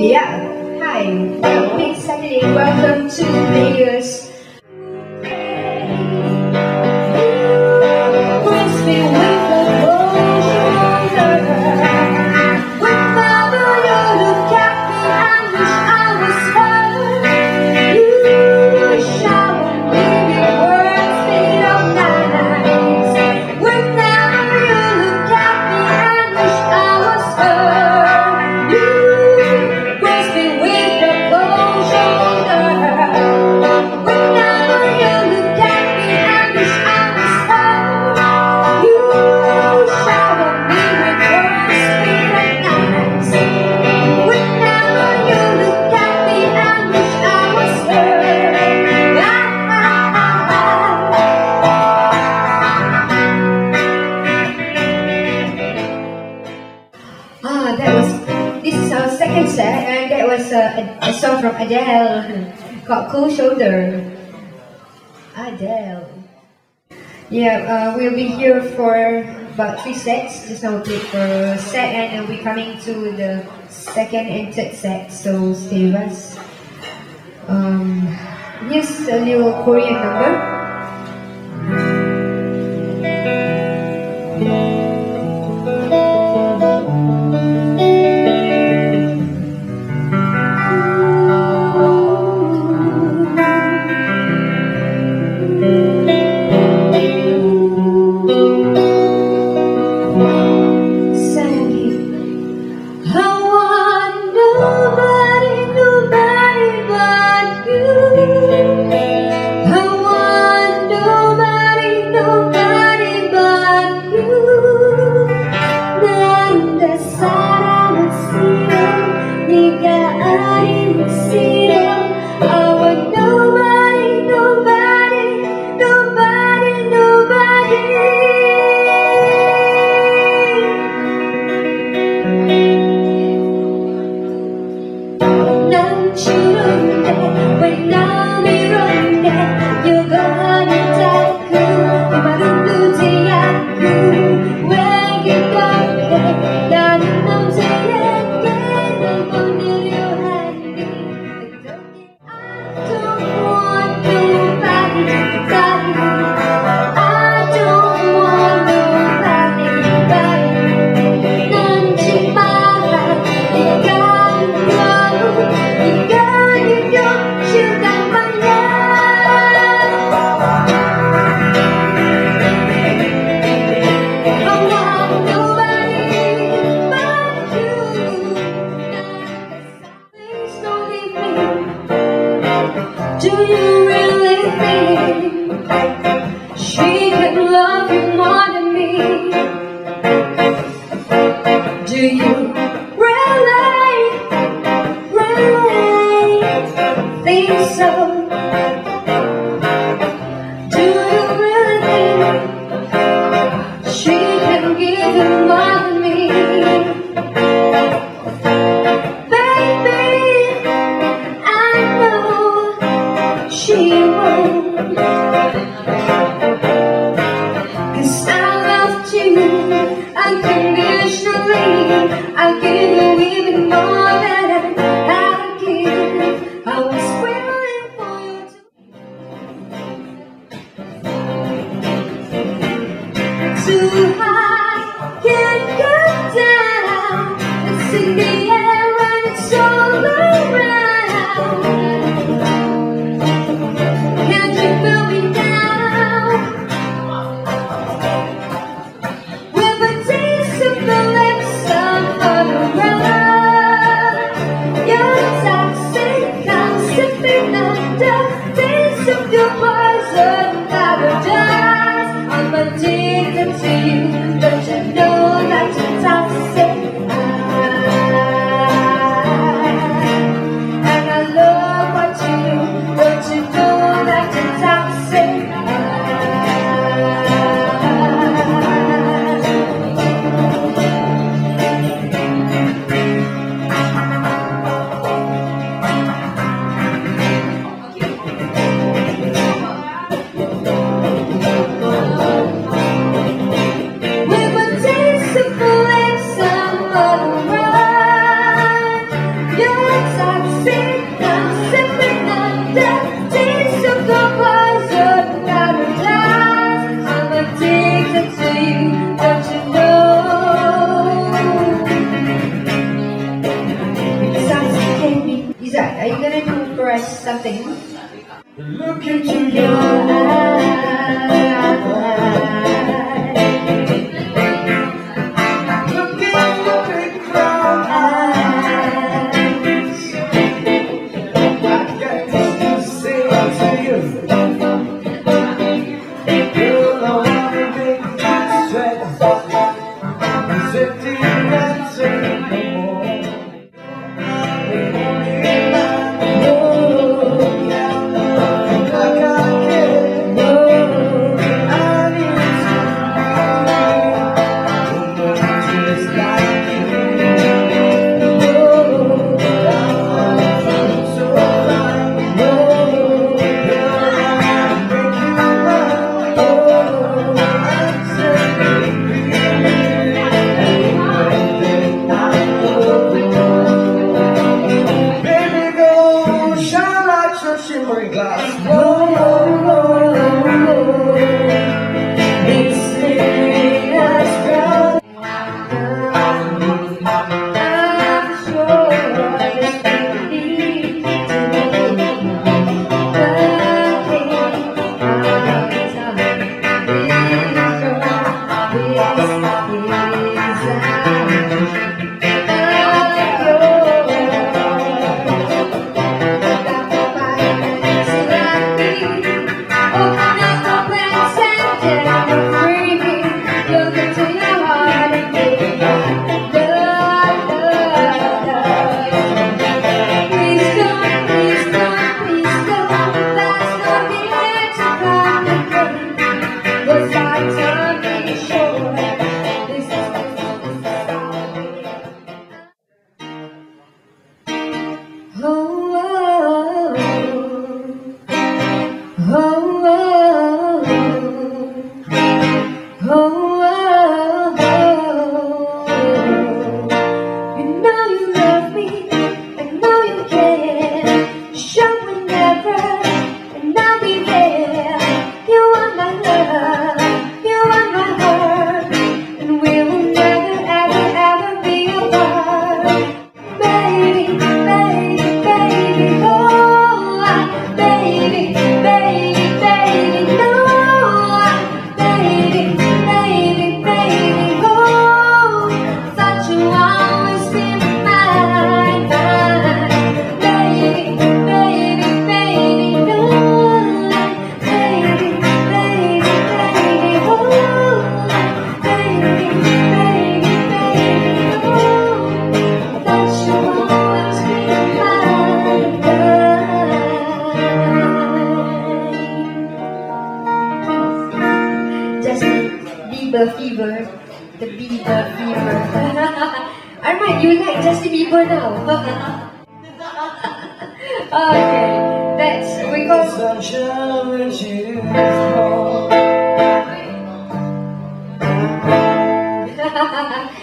Yeah, hi, I'm Welcome to Players was uh, a, a song from Adele called Cold Shoulder. Adele. Yeah, uh, we'll be here for about three sets. Just now we played for set and we'll be coming to the second and third set, so stay with us. Um, here's a little Korean number. Do you really think she can love you more than me? unconditionally. I give you even more. that you something Justin Bieber now. okay, that's we go.